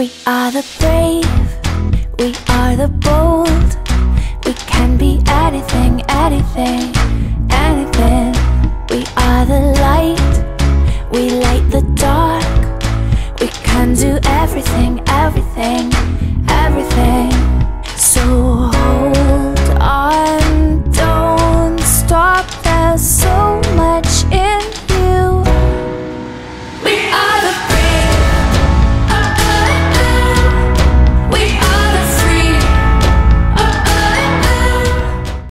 We are the brave, we are the bold. We can be anything, anything, anything. We are the light, we light the dark. We can do everything